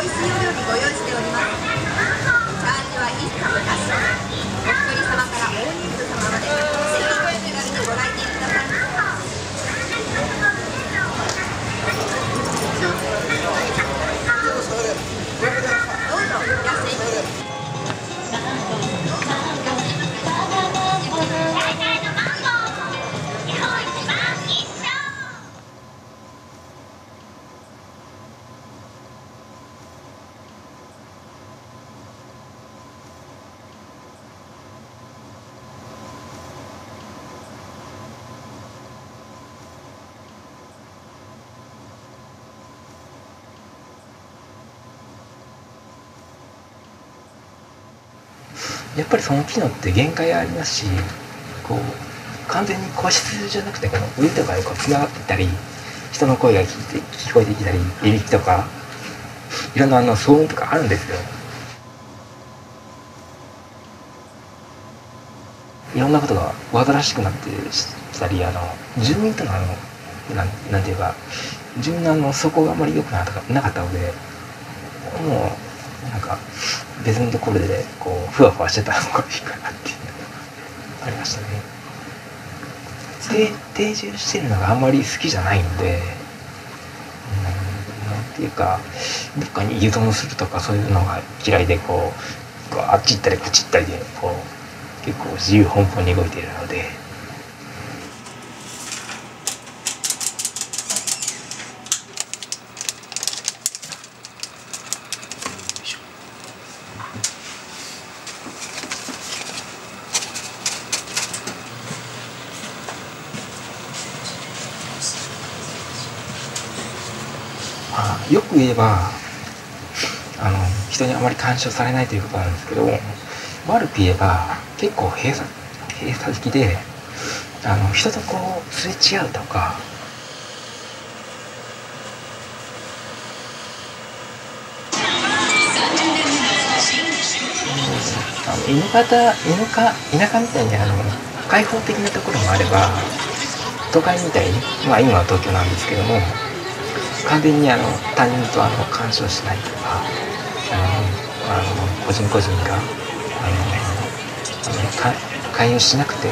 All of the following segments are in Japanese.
美味やっぱりその機能って限界ありますしこう完全に個室じゃなくてこの上とかでこうつながっていたり人の声が聞いて聞こえてきたりいびきとかいろんなあの騒音とかあるんですよ。いろんなことが煩しくなってきたりあの住民とのあのなんなんていうか住民のあのそこがあまり良くなかったなかったのでもうなんか別のところでこうふわふわしてた方がいいかなってありましたね。で定住してるのがあんまり好きじゃないので、うん、なんていうかどっかに依存するとかそういうのが嫌いでこうこうあっち行ったりこっち行ったりでこう結構自由奔放に動いているので。よく言えばあの人にあまり干渉されないということなんですけど悪く言えば結構閉鎖閉鎖的であの人とこうすれ違うとかあの犬型犬か田舎みたいにあの開放的なところもあれば都会みたいにまあ今は東京なんですけども完全にあの他人とあの干渉しないとかあのあの個人個人があのあのか関与しなくて。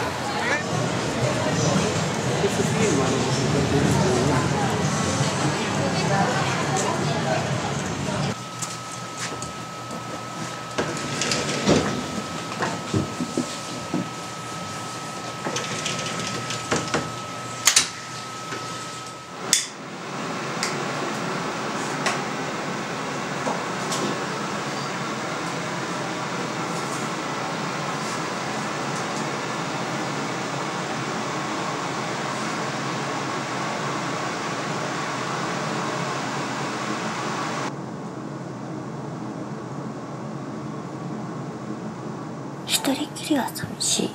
一人きりは寂しい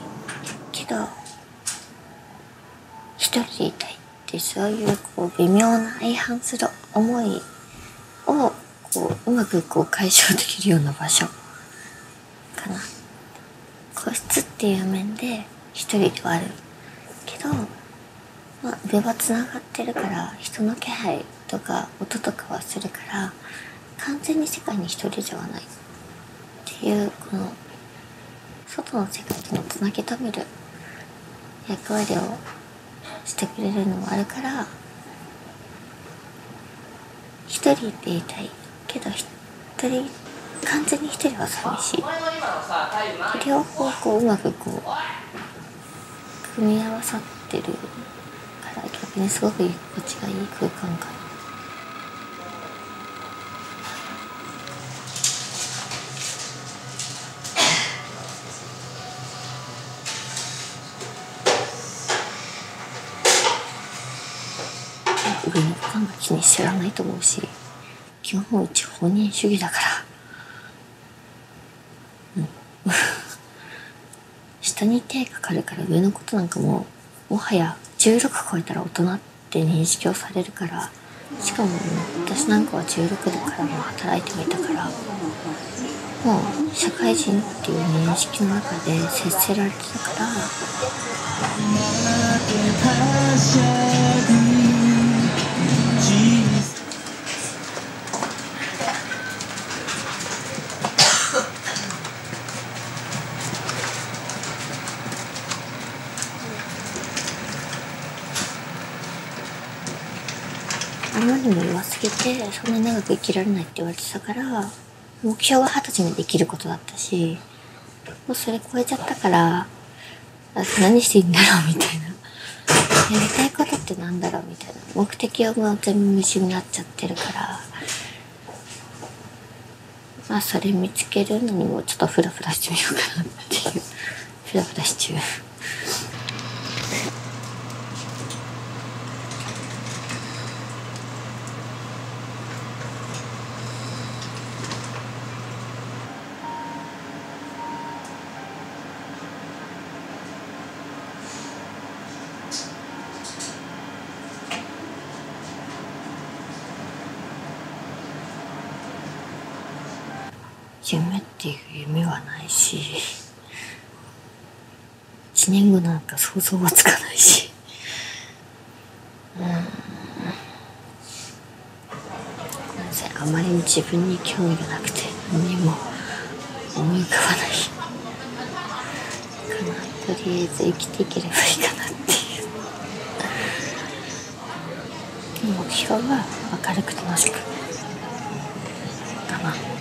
けど一人でいたいってそういうこう微妙な相反する思いをこううまくこう解消できるような場所かな。個室っていう面で一人ではあるけどまあ上はつながってるから人の気配とか音とかはするから完全に世界に一人ではないっていうこの外の世界とのつなぎ止める役割をしてくれるのもあるから一人でいたいけど一人完全に一人は寂しい。両方こううまくこう組み合わさってるから逆にすごく居心地がいい空間かな上の子が気に知らないと思うし基本うち本人主義だから。うん。下に手かかるから上のことなんかももはや16超えたら大人って認識をされるからしかもね私なんかは16でからも働いてみたからもう社会人っていう認識の中で接せられてたから。ふうに言わすぎてそんな長く生きられないって言われてたから目標は二十歳にで生きることだったしもうそれ超えちゃったから何していいんだろうみたいな。やりたいことってなんだろうみたいな。目的はもう全部無視になっちゃってるからまあそれ見つけるのにもちょっとフラフラしてみようかなっていう。フラフラしちゅう。夢ていう夢はないし1年後なんか想像はつかないし。うん。ごめんなさいあまりに自分に興味がなくて何も思い浮かばない。かな。とりあえず生きていければいいかなっていう。目標は明るく楽しく。かな。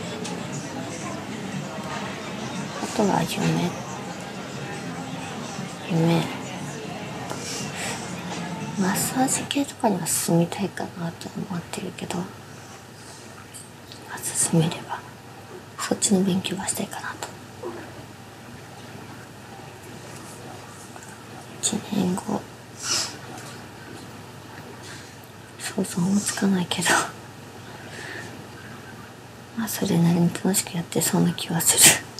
あとは夢夢。マッサージ系とかには進みたいかなと思ってるけど。進めればそっちの勉強はしたいかなと。1年後。想像もつかないけど。まあそれなりに楽しくやってそうな気はする。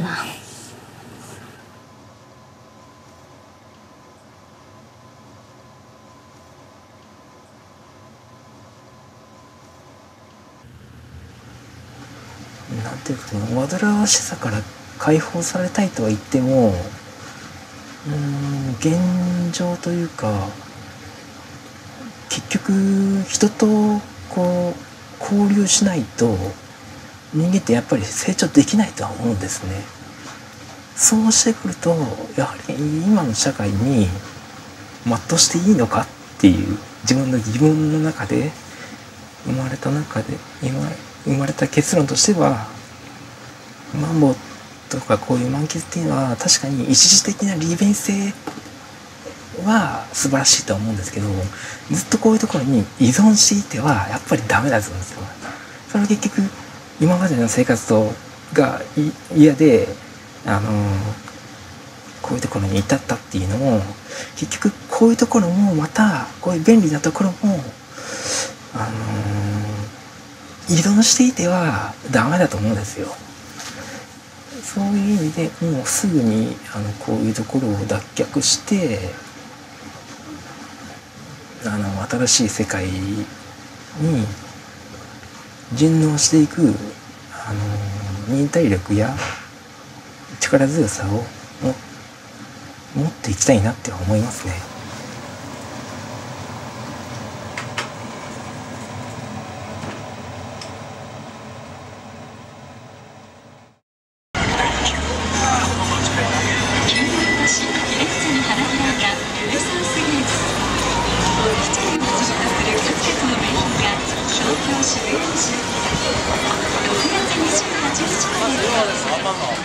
な。なんていうかね煩わしさから解放されたいとは言ってもうん現状というか結局人とこう交流しないと人間ってやっぱり成長できないとは思うんですね。そうしてくるとやはり今の社会に全うしていいのかっていう自分の疑問の中で生まれた中で今生まれた結論としてはマンボウとかこういう満喫っていうのは確かに一時的な利便性は素晴らしいと思うんですけどずっとこういうところに依存していてはやっぱりダメだと思うんですよ。それは結局今までの生活とが嫌であのこういうところに至ったっていうのも結局こういうところもまたこういう便利なところもあの依存していてはダメだと思うんですよ。そういう意味でもうすぐにあのこういうところを脱却してあの新しい世界に順応していくあの忍耐力や力強さを持っていきたいなって思いますね。慢跑